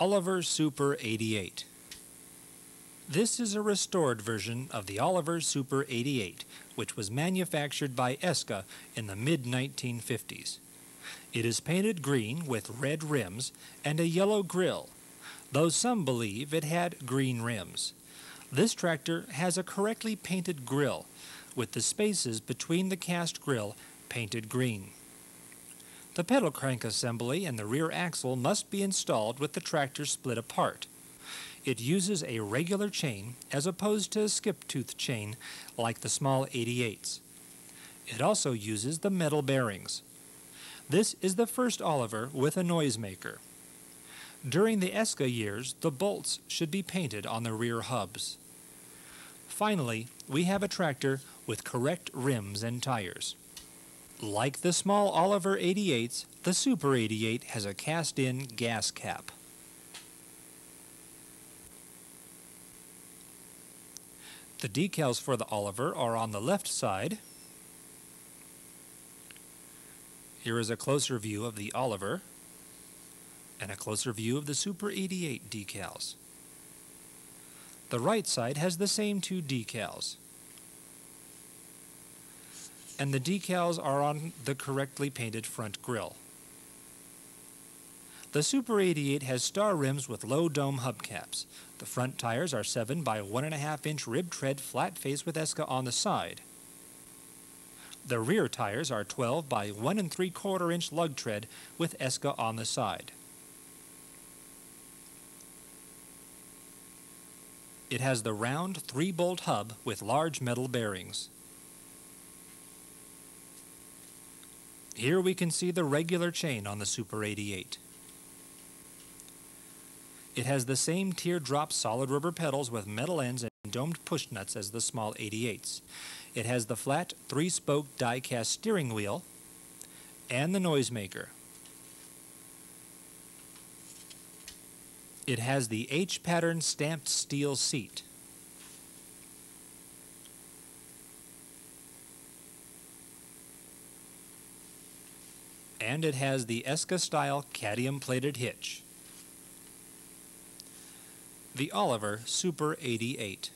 Oliver Super 88. This is a restored version of the Oliver Super 88, which was manufactured by Eska in the mid 1950s. It is painted green with red rims and a yellow grill, though some believe it had green rims. This tractor has a correctly painted grill, with the spaces between the cast grill painted green. The pedal crank assembly and the rear axle must be installed with the tractor split apart. It uses a regular chain as opposed to a skip tooth chain like the small 88s. It also uses the metal bearings. This is the first Oliver with a noisemaker. During the Eska years, the bolts should be painted on the rear hubs. Finally, we have a tractor with correct rims and tires. Like the small Oliver 88s, the Super 88 has a cast-in gas cap. The decals for the Oliver are on the left side. Here is a closer view of the Oliver and a closer view of the Super 88 decals. The right side has the same two decals and the decals are on the correctly painted front grille. The Super 88 has star rims with low dome hubcaps. The front tires are 7 by 1.5 inch rib tread flat face with Eska on the side. The rear tires are 12 by 1 and 3 quarter inch lug tread with Eska on the side. It has the round 3 bolt hub with large metal bearings. Here we can see the regular chain on the Super 88. It has the same teardrop solid rubber pedals with metal ends and domed push nuts as the small 88s. It has the flat three-spoke die-cast steering wheel and the noisemaker. It has the H-pattern stamped steel seat. And it has the Eska style cadmium plated hitch. The Oliver Super 88.